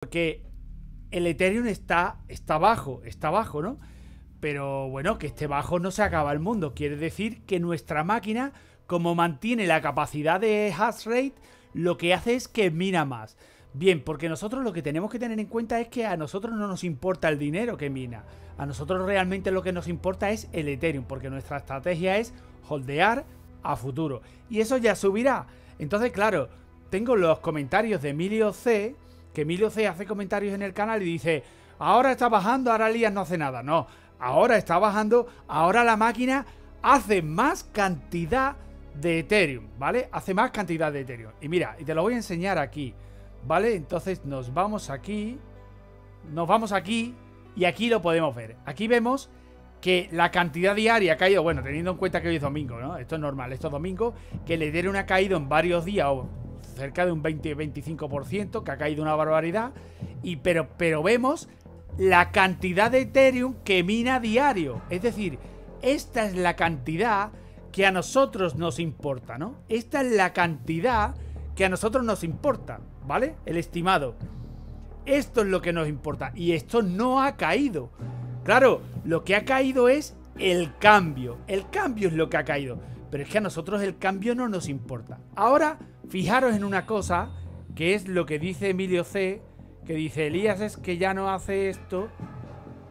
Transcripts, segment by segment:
Porque el Ethereum está, está bajo, está bajo, ¿no? Pero bueno, que esté bajo no se acaba el mundo. Quiere decir que nuestra máquina, como mantiene la capacidad de hash rate, lo que hace es que mina más. Bien, porque nosotros lo que tenemos que tener en cuenta es que a nosotros no nos importa el dinero que mina. A nosotros realmente lo que nos importa es el Ethereum, porque nuestra estrategia es holdear a futuro. Y eso ya subirá. Entonces, claro, tengo los comentarios de Emilio C, que Emilio C hace comentarios en el canal y dice, ahora está bajando, ahora Elías no hace nada. No, ahora está bajando, ahora la máquina hace más cantidad de Ethereum, ¿vale? Hace más cantidad de Ethereum. Y mira, y te lo voy a enseñar aquí, ¿vale? Entonces nos vamos aquí, nos vamos aquí y aquí lo podemos ver. Aquí vemos que la cantidad diaria ha caído, bueno, teniendo en cuenta que hoy es domingo, ¿no? Esto es normal, esto es domingo, que el Ethereum ha caído en varios días o cerca de un 20-25%, que ha caído una barbaridad, y, pero, pero vemos la cantidad de Ethereum que mina diario. Es decir, esta es la cantidad que a nosotros nos importa, ¿no? Esta es la cantidad que a nosotros nos importa, ¿vale? El estimado. Esto es lo que nos importa. Y esto no ha caído. Claro, lo que ha caído es el cambio. El cambio es lo que ha caído. Pero es que a nosotros el cambio no nos importa. Ahora, fijaros en una cosa, que es lo que dice Emilio C, que dice, Elías es que ya no hace esto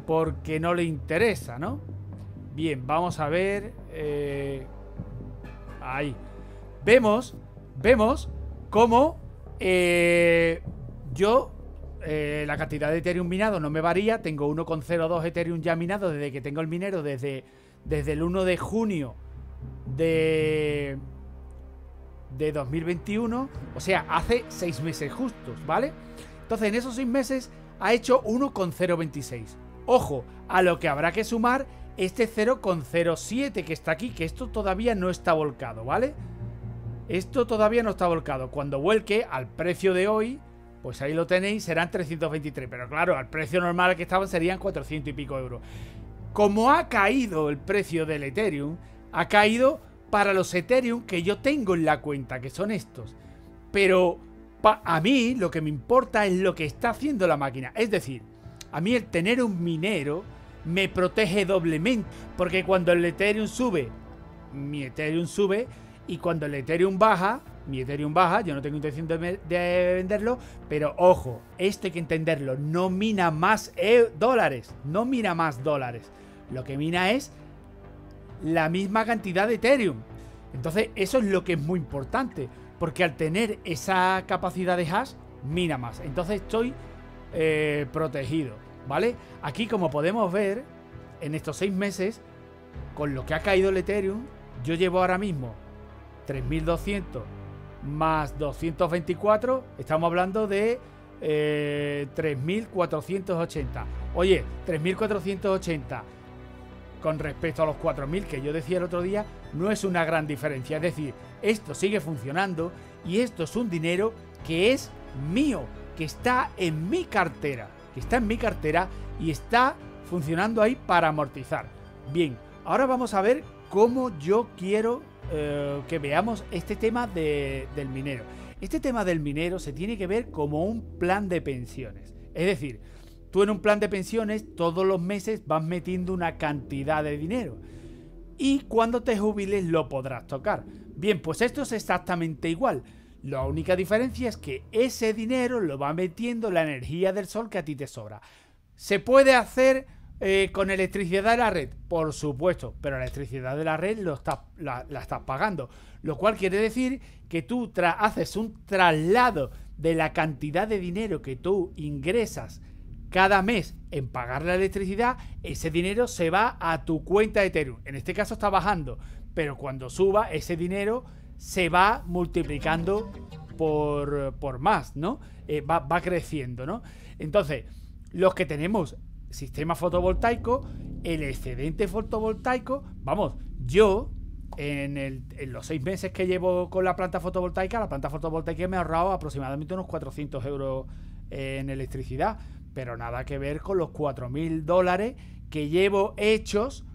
porque no le interesa, ¿no? Bien, vamos a ver... Eh, ahí. Vemos, vemos cómo eh, yo eh, la cantidad de Ethereum minado no me varía. Tengo 1,02 Ethereum ya minado desde que tengo el minero, desde, desde el 1 de junio de, de 2021. O sea, hace 6 meses justos, ¿vale? Entonces, en esos 6 meses ha hecho 1,026. Ojo, a lo que habrá que sumar este 0,07 que está aquí, que esto todavía no está volcado, ¿vale? Esto todavía no está volcado. Cuando vuelque al precio de hoy, pues ahí lo tenéis, serán 323. Pero claro, al precio normal que estaban serían 400 y pico euros. Como ha caído el precio del Ethereum, ha caído para los Ethereum que yo tengo en la cuenta, que son estos. Pero a mí lo que me importa es lo que está haciendo la máquina. Es decir, a mí el tener un minero me protege doblemente. Porque cuando el Ethereum sube, mi Ethereum sube. Y cuando el Ethereum baja, mi Ethereum baja, yo no tengo intención de, venderlo, pero ojo, esto hay que entenderlo, no mina más e dólares, no mina más dólares, lo que mina es la misma cantidad de Ethereum. Entonces eso es lo que es muy importante, porque al tener esa capacidad de hash, mina más. Entonces estoy eh, protegido, ¿vale? Aquí como podemos ver, en estos seis meses, con lo que ha caído el Ethereum, yo llevo ahora mismo 3200 más 224, estamos hablando de 3480. Eh, Oye, 3480 con respecto a los 4000 que yo decía el otro día, no es una gran diferencia. Es decir, esto sigue funcionando y esto es un dinero que es mío, que está en mi cartera, que está en mi cartera y está funcionando ahí para amortizar. Bien, ahora vamos a ver cómo yo quiero eh, que veamos este tema del minero. Este tema del minero se tiene que ver como un plan de pensiones. Es decir, tú en un plan de pensiones todos los meses vas metiendo una cantidad de dinero. Y cuando te jubiles lo podrás tocar. Bien, pues esto es exactamente igual. La única diferencia es que ese dinero lo va metiendo la energía del sol que a ti te sobra. Se puede hacer eh, ¿Con electricidad de la red? Por supuesto, pero la electricidad de la red lo la, estás pagando. Lo cual quiere decir que tú haces un traslado de la cantidad de dinero que tú ingresas cada mes en pagar la electricidad, ese dinero se va a tu cuenta de Ethereum. En este caso está bajando, pero cuando suba, ese dinero se va multiplicando por, por más, ¿no? Eh, va, va creciendo, ¿no? Entonces, los que tenemos sistema fotovoltaico, el excedente fotovoltaico, vamos, yo en, los seis meses que llevo con la planta fotovoltaica, la planta fotovoltaica me ha ahorrado aproximadamente unos 400 euros en electricidad, pero nada que ver con los 4.000 dólares que llevo hechos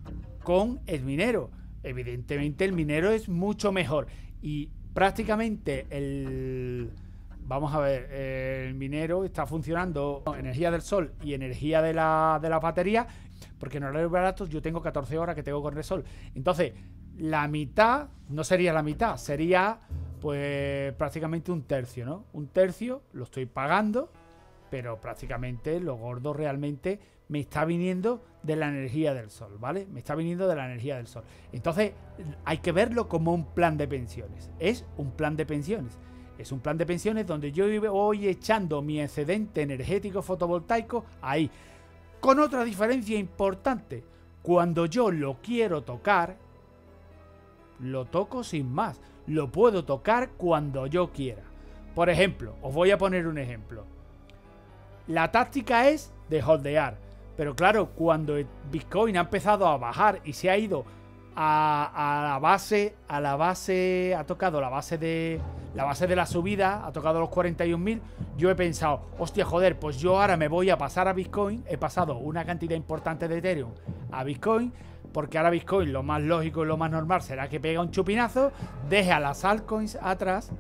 con el minero. Evidentemente el minero es mucho mejor y prácticamente el vamos a ver, el minero está funcionando energía del sol y energía de la, de batería, porque en horarios baratos yo tengo 14 horas que tengo con el sol. Entonces, la mitad, no sería la mitad, sería pues prácticamente un tercio, ¿no? Un tercio lo estoy pagando, pero prácticamente lo gordo realmente me está viniendo de la energía del sol, ¿vale? Me está viniendo de la energía del sol. Entonces, hay que verlo como un plan de pensiones. Es un plan de pensiones. Es un plan de pensiones donde yo voy echando mi excedente energético fotovoltaico ahí. Con otra diferencia importante. Cuando yo lo quiero tocar, lo toco sin más. Lo puedo tocar cuando yo quiera. Por ejemplo, os voy a poner un ejemplo. La táctica es de holdear. Pero claro, cuando Bitcoin ha empezado a bajar y se ha ido a, la base, a la base, ha tocado la base de la base de la subida, ha tocado los 41.000, yo he pensado, hostia, joder, pues yo ahora me voy a pasar a Bitcoin, he pasado una cantidad importante de Ethereum a Bitcoin, porque ahora Bitcoin lo más lógico y lo más normal será que pega un chupinazo, deje a las altcoins atrás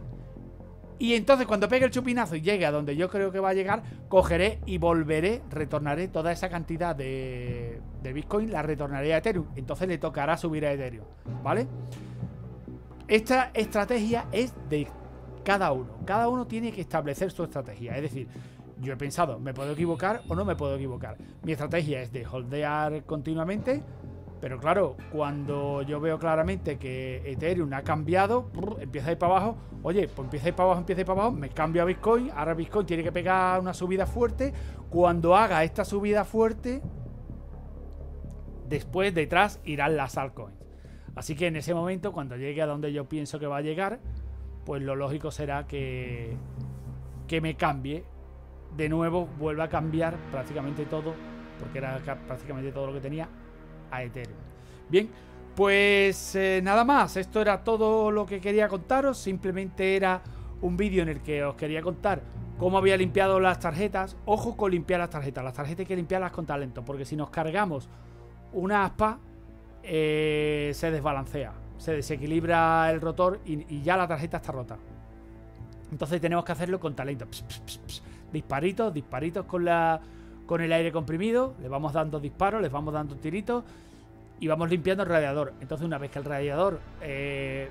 y entonces cuando pegue el chupinazo y llegue a donde yo creo que va a llegar, cogeré y volveré, retornaré toda esa cantidad de, Bitcoin, la retornaré a Ethereum. Entonces le tocará subir a Ethereum, ¿vale? Esta estrategia es de cada uno. Cada uno tiene que establecer su estrategia. Es decir, yo he pensado, ¿me puedo equivocar o no me puedo equivocar? Mi estrategia es de holdear continuamente pero claro, cuando yo veo claramente que Ethereum ha cambiado, empieza a ir para abajo, oye, pues empieza a para abajo, empieza a para abajo, me cambio a Bitcoin, ahora Bitcoin tiene que pegar una subida fuerte, cuando haga esta subida fuerte, después detrás irán las altcoins. Así que en ese momento, cuando llegue a donde yo pienso que va a llegar, pues lo lógico será que, que me cambie. De nuevo, vuelva a cambiar prácticamente todo, porque era prácticamente todo lo que tenía Ethereum. Bien, pues eh, nada más, esto era todo lo que quería contaros, simplemente era un vídeo en el que os quería contar cómo había limpiado las tarjetas. Ojo con limpiar las tarjetas, las tarjetas hay que limpiarlas con talento, porque si nos cargamos una aspa, eh, se desbalancea, se desequilibra el rotor y, ya la tarjeta está rota. Entonces tenemos que hacerlo con talento. disparitos, disparitos con la con el aire comprimido, le vamos dando disparos, les vamos dando tiritos y vamos limpiando el radiador. Entonces, una vez que el radiador eh,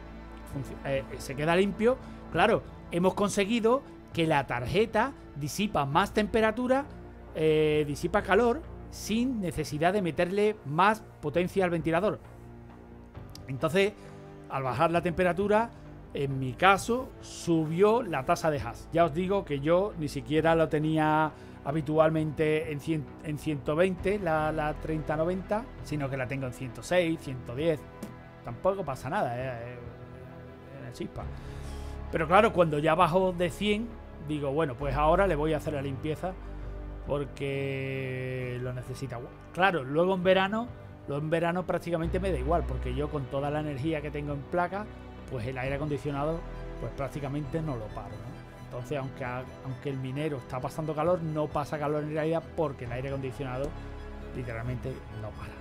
eh, se queda limpio, claro, hemos conseguido que la tarjeta disipa más temperatura, eh, disipa calor, sin necesidad de meterle más potencia al ventilador. Entonces, al bajar la temperatura, en mi caso, subió la tasa de hash. Ya os digo que yo ni siquiera lo tenía habitualmente en, en 120 la, la 3090, sino que la tengo en 106, 110. Tampoco pasa nada, ¿eh? chispa. Pero claro, cuando ya bajo de 100, digo, bueno, pues ahora le voy a hacer la limpieza porque lo necesita. Claro, luego en verano, luego en verano prácticamente me da igual, porque yo con toda la energía que tengo en placa, pues el aire acondicionado, pues prácticamente no lo paro. Entonces, aunque, aunque el minero está pasando calor, no pasa calor en realidad porque el aire acondicionado literalmente no para.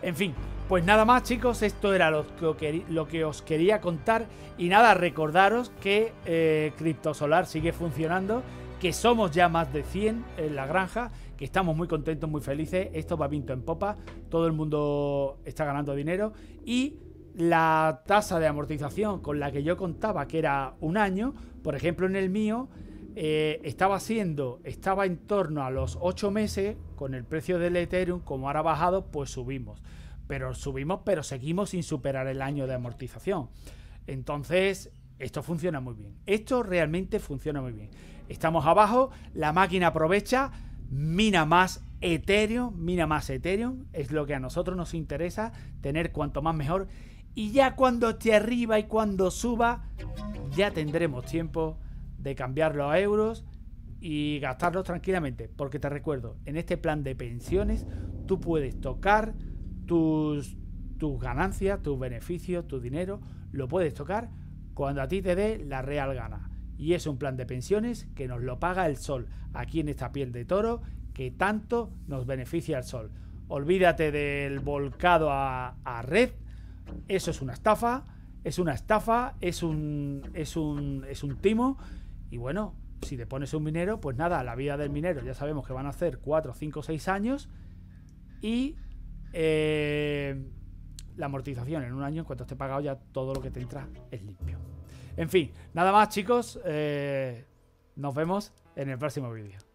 En fin, pues nada más chicos, esto era lo que, lo que os quería contar. Y nada, recordaros que eh, CryptoSolar sigue funcionando, que somos ya más de 100 en la granja, que estamos muy contentos, muy felices. Esto va vinto en popa, todo el mundo está ganando dinero y la tasa de amortización con la que yo contaba, que era un año, por ejemplo en el mío, eh, estaba siendo, estaba en torno a los 8 meses, con el precio del Ethereum, como ahora ha bajado, pues subimos. Pero subimos, pero seguimos sin superar el año de amortización. Entonces, esto funciona muy bien. Esto realmente funciona muy bien. Estamos abajo, la máquina aprovecha, mina más Ethereum, mina más Ethereum, es lo que a nosotros nos interesa, tener cuanto más mejor y ya cuando esté arriba y cuando suba, ya tendremos tiempo de cambiarlo a euros y gastarlos tranquilamente. Porque te recuerdo, en este plan de pensiones tú puedes tocar tus, tus ganancias, tus beneficios, tu dinero, lo puedes tocar cuando a ti te dé la real gana. Y es un plan de pensiones que nos lo paga el sol, aquí en esta piel de toro, que tanto nos beneficia el sol. Olvídate del volcado a, a red eso es una estafa, es una estafa, es un, es un, es un timo. Y bueno, si te pones un minero, pues nada, la vida del minero ya sabemos que van a ser 4, 5, 6 años y eh, la amortización en un año, en cuanto esté pagado, ya todo lo que te entra es limpio. En fin, nada más chicos, eh, nos vemos en el próximo vídeo.